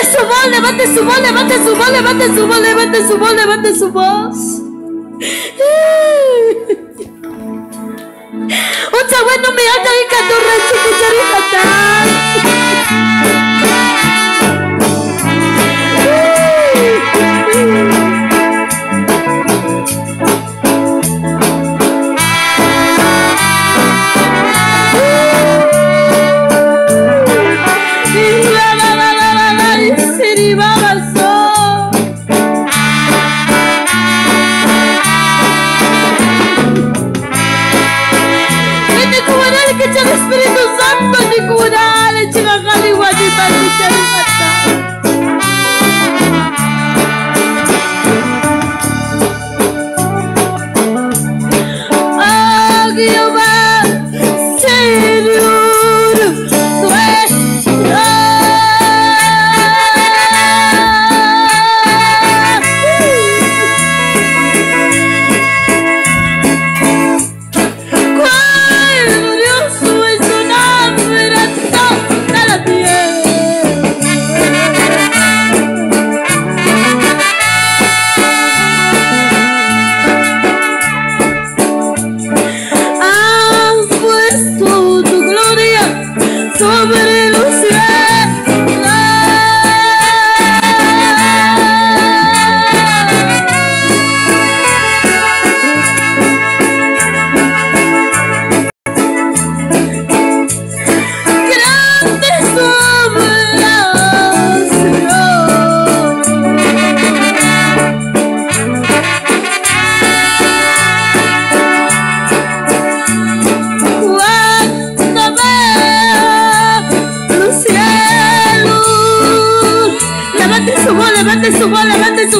Levante su voz, levante su voz, levante su voz, levante su voz, levante su voz, levante su voz. Ocha bueno mi alta levante su voz, levante su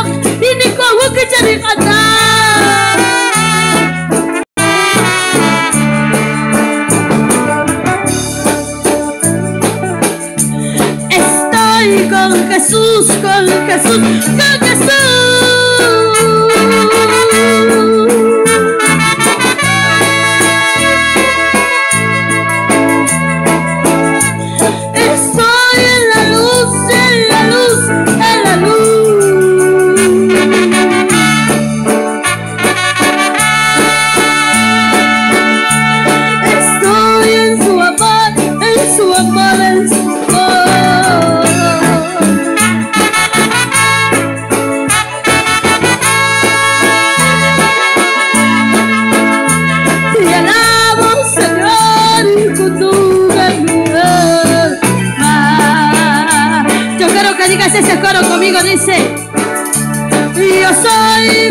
Jesús, con Jesús, ese coro conmigo, dice. Yo soy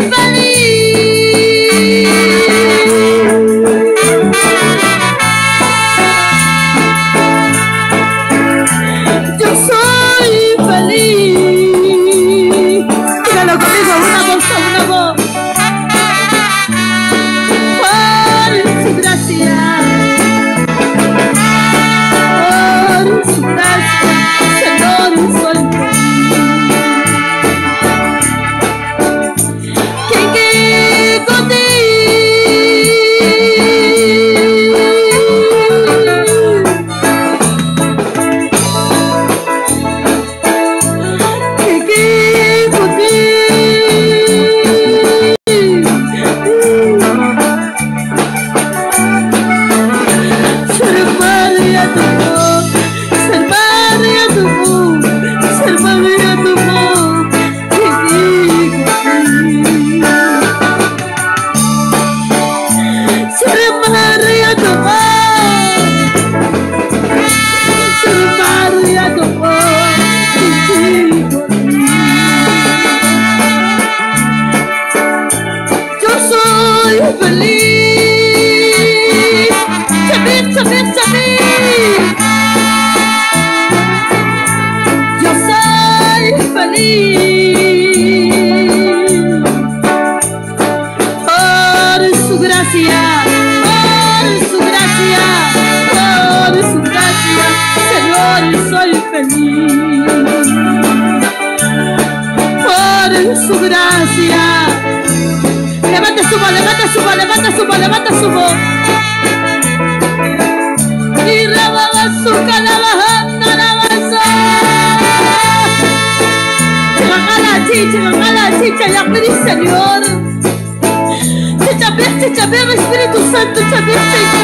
soy feliz. Por su gracia. Levanta su voz, levanta su voz, levanta su voz, levanta su voz. Y rababa su calabajando la Chingala, chicha, ya pedí Señor. Chicha, ves, chicha, ves, Espíritu Santo, chicha, ves, curar.